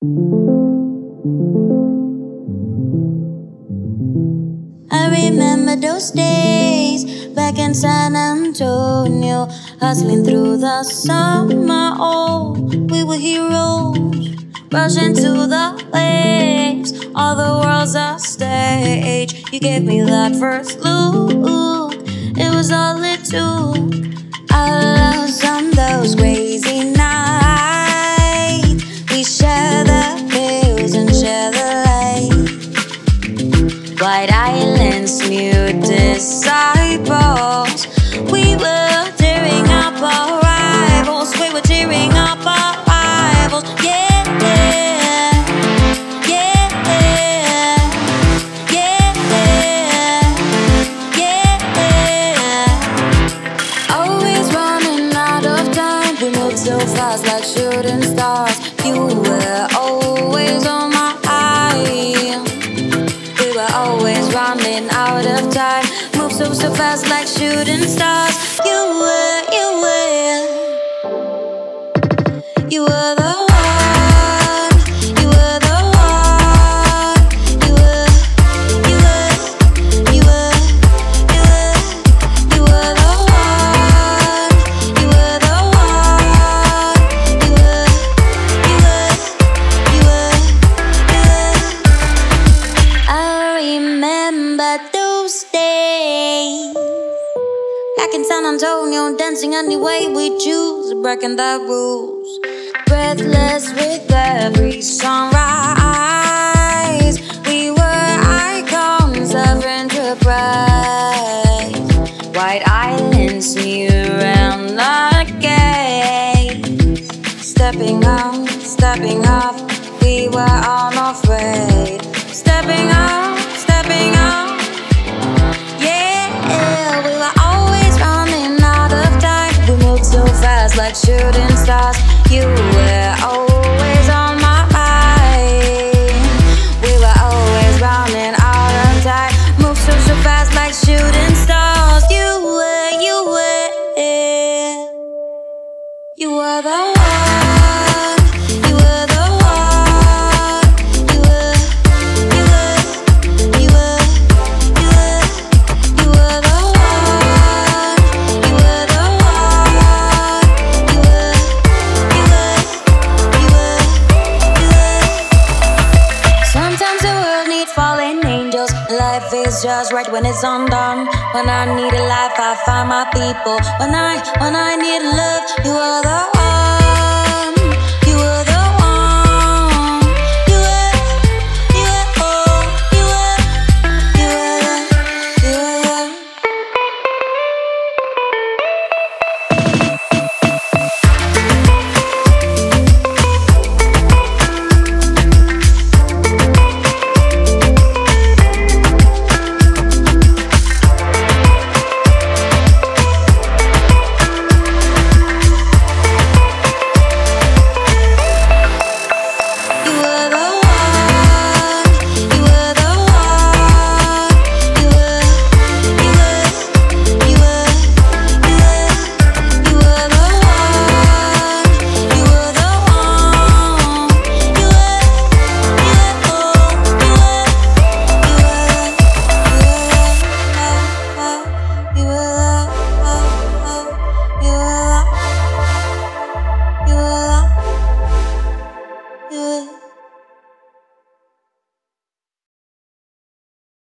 I remember those days back in San Antonio, hustling through the summer. Oh, we were heroes, rushing to the waves. All the world's a stage. You gave me that first look, it was all it took. I lost on those White Islands, new disciples. We were tearing up our rivals. We were tearing up our rivals. Yeah, yeah, yeah, yeah, yeah. Always running out of time. We move so fast like shooting stars. You were always out of time. Move so so fast like shooting stars. You were, you were, you were the in San Antonio, dancing any way we choose, breaking the rules. Breathless with every sunrise. We were icons of enterprise. White Islands, new around the gate. Stepping out, stepping up, we were unafraid. Stepping out, shooting stars. You were always on my mind. We were always running out of time. So fast like shooting stars. You were, you were, you were the just right when it's undone. When I need a life, I find my people. When I, when I need love, you are the